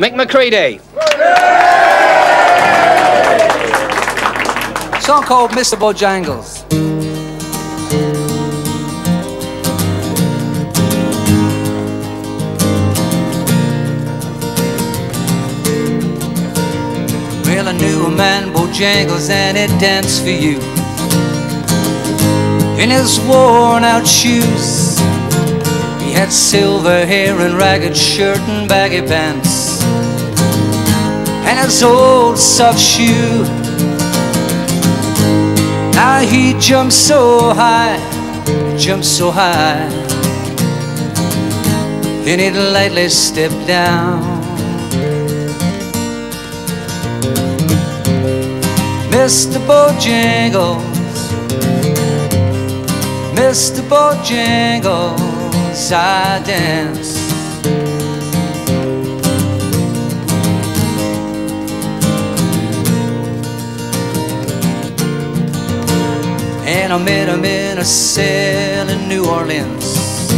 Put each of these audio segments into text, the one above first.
Mic McCreadie. song called Mr. Bojangles. Well, I knew a man, Bojangles, and he danced for you in his worn out shoes. He had silver hair and ragged shirt and baggy pants, and his old soft shoe. Now he jumped so high, jumped so high. Then he'd lightly step down. Mr. Bojangles, Mr. Bojangles, I dance. And I met him in a cell in New Orleans.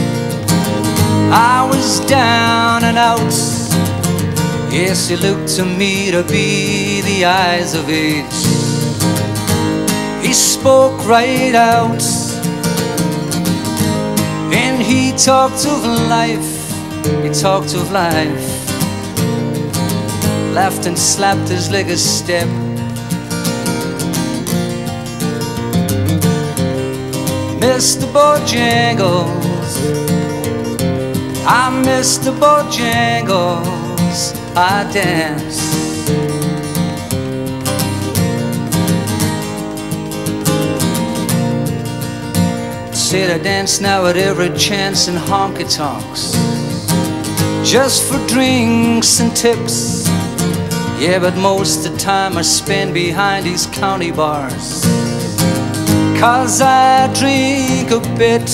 I was down and out. Yes, he looked to me to be the eyes of age. He spoke right out. And he talked of life. He talked of life. Laughed and slapped his leg a step. Mr. Bojangles. I'm Mr. Bojangles. I dance. Said I dance now at every chance in honky tonks. Just for drinks and tips. Yeah, but most of the time I spend behind these county bars. Cause I drink a bit.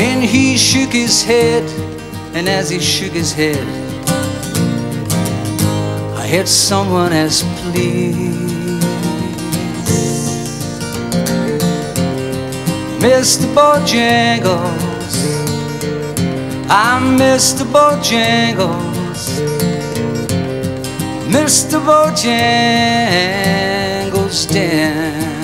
And he shook his head, and as he shook his head, I heard someone ask, please. Mr. Bojangles, I'm Mr. Bojangles, Mr. Bojangles dance.